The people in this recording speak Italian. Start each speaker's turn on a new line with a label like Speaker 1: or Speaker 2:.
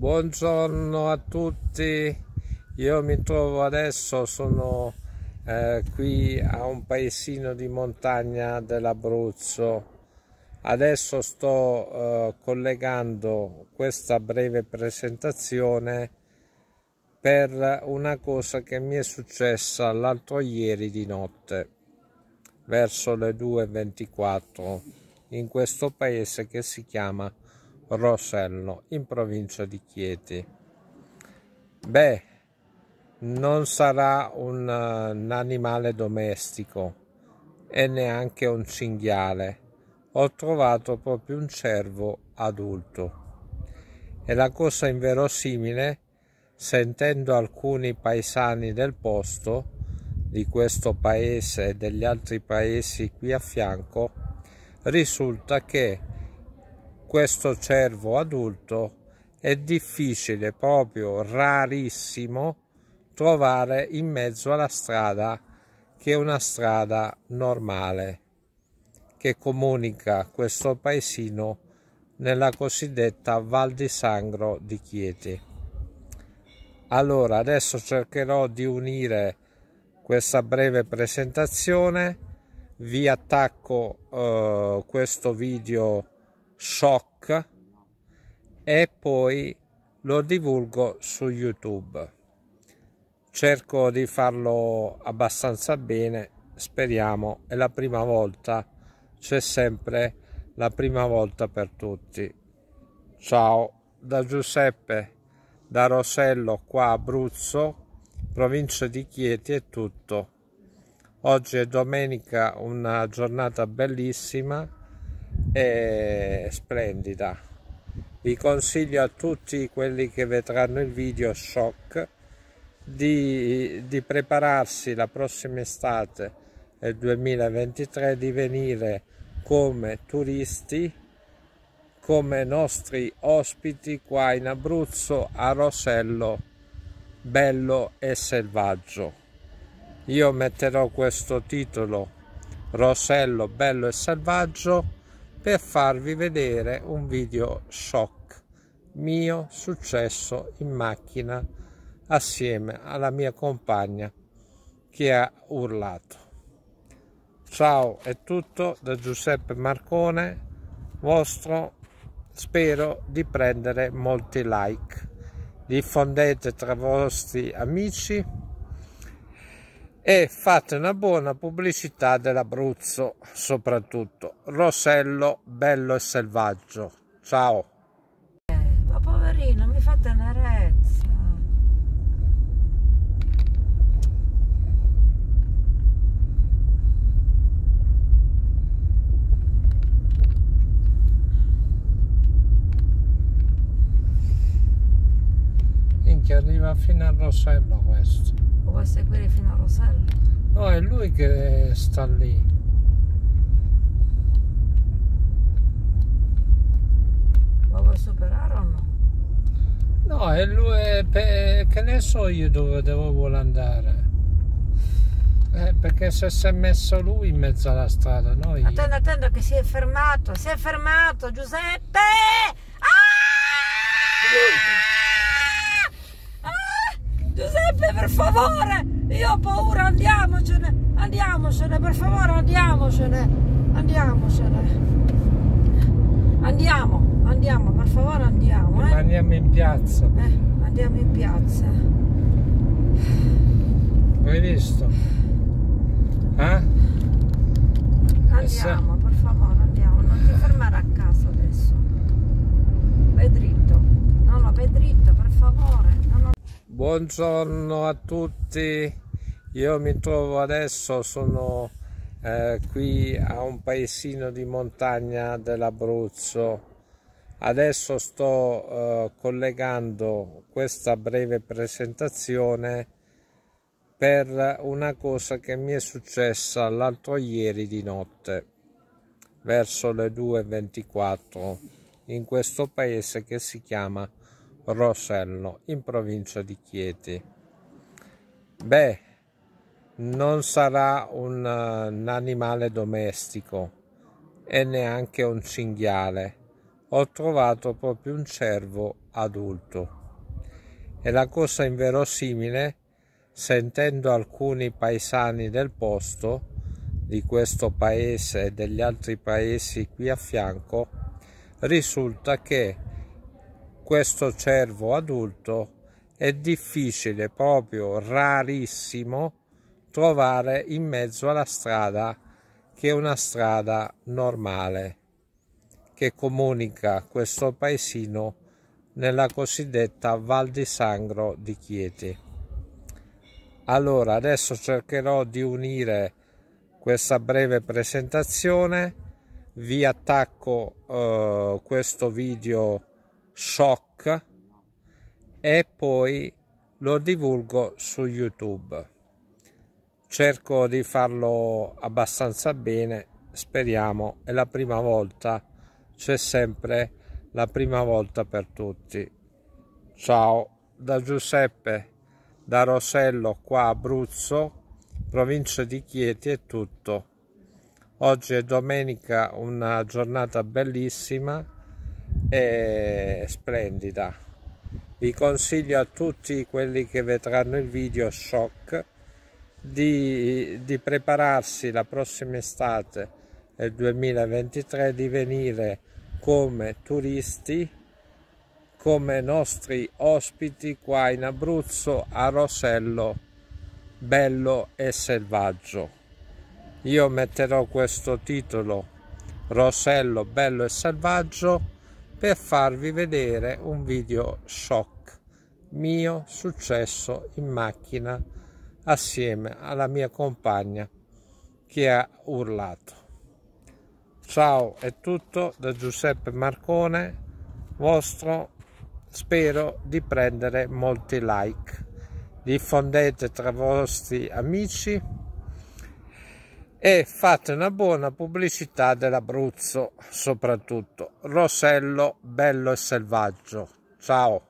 Speaker 1: Buongiorno a tutti, io mi trovo adesso, sono eh, qui a un paesino di montagna dell'Abruzzo. Adesso sto eh, collegando questa breve presentazione per una cosa che mi è successa l'altro ieri di notte, verso le 2.24, in questo paese che si chiama Rosello, in provincia di Chieti. Beh, non sarà un, un animale domestico e neanche un cinghiale. Ho trovato proprio un cervo adulto. E la cosa inverosimile, sentendo alcuni paesani del posto, di questo paese e degli altri paesi qui a fianco, risulta che questo cervo adulto è difficile, proprio rarissimo, trovare in mezzo alla strada che è una strada normale che comunica questo paesino nella cosiddetta Val di Sangro di Chieti. Allora, adesso cercherò di unire questa breve presentazione, vi attacco uh, questo video shock e poi lo divulgo su YouTube. Cerco di farlo abbastanza bene, speriamo, è la prima volta, c'è sempre la prima volta per tutti. Ciao da Giuseppe, da Rosello qua Abruzzo, provincia di Chieti è tutto. Oggi è domenica, una giornata bellissima è splendida. Vi consiglio a tutti quelli che vedranno il video shock di, di prepararsi la prossima estate del 2023 di venire come turisti come nostri ospiti qua in Abruzzo a Rosello bello e selvaggio. Io metterò questo titolo Rosello bello e selvaggio per farvi vedere un video shock mio successo in macchina assieme alla mia compagna che ha urlato. Ciao, è tutto da Giuseppe Marcone, vostro, spero di prendere molti like. Diffondete tra vostri amici e fate una buona pubblicità dell'Abruzzo soprattutto. Rosello, bello e selvaggio. Ciao.
Speaker 2: Ma poverino, mi fa tenerezza.
Speaker 1: Minchia, arriva fino a Rosello questo.
Speaker 2: Lo vuoi seguire fino a Rosello?
Speaker 1: No, è lui che sta lì.
Speaker 2: Lo vuoi superare o no?
Speaker 1: No, è lui, è che ne so io dove devo vuole andare. Eh, perché se si è messo lui in mezzo alla strada, noi...
Speaker 2: Attendo, attendo che si è fermato, si è fermato, Giuseppe! Ah! Giuseppe, per favore! Io ho paura, andiamocene! Andiamocene, per favore, andiamocene! Andiamocene! Andiamo, andiamo, per favore andiamo, eh?
Speaker 1: Andiamo in piazza.
Speaker 2: Eh, andiamo in piazza.
Speaker 1: Hai visto? Eh?
Speaker 2: Andiamo, per favore, andiamo. Non ti fermare a casa adesso. Vai dritto. No, no, vai dritto, per favore. No, no.
Speaker 1: Buongiorno a tutti, io mi trovo adesso, sono eh, qui a un paesino di montagna dell'Abruzzo. Adesso sto eh, collegando questa breve presentazione per una cosa che mi è successa l'altro ieri di notte, verso le 2.24, in questo paese che si chiama Rosello, in provincia di Chieti. Beh, non sarà un, un animale domestico e neanche un cinghiale. ho trovato proprio un cervo adulto. E la cosa inverosimile, sentendo alcuni paesani del posto, di questo paese e degli altri paesi qui a fianco, risulta che questo cervo adulto è difficile, proprio rarissimo, trovare in mezzo alla strada che è una strada normale che comunica questo paesino nella cosiddetta Val di Sangro di Chieti. Allora, adesso cercherò di unire questa breve presentazione, vi attacco uh, questo video shock e poi lo divulgo su YouTube. Cerco di farlo abbastanza bene, speriamo, è la prima volta c'è sempre la prima volta per tutti. Ciao da Giuseppe, da Rosello qua Abruzzo, provincia di Chieti è tutto. Oggi è domenica, una giornata bellissima e splendida. Vi consiglio a tutti quelli che vedranno il video shock di, di prepararsi la prossima estate nel 2023 di venire come turisti, come nostri ospiti qua in Abruzzo a Rosello, bello e selvaggio. Io metterò questo titolo Rosello, bello e selvaggio per farvi vedere un video shock mio successo in macchina assieme alla mia compagna che ha urlato. Ciao, è tutto da Giuseppe Marcone, vostro. Spero di prendere molti like. Diffondete tra vostri amici e fate una buona pubblicità dell'Abruzzo, soprattutto. Rosello, bello e selvaggio. Ciao.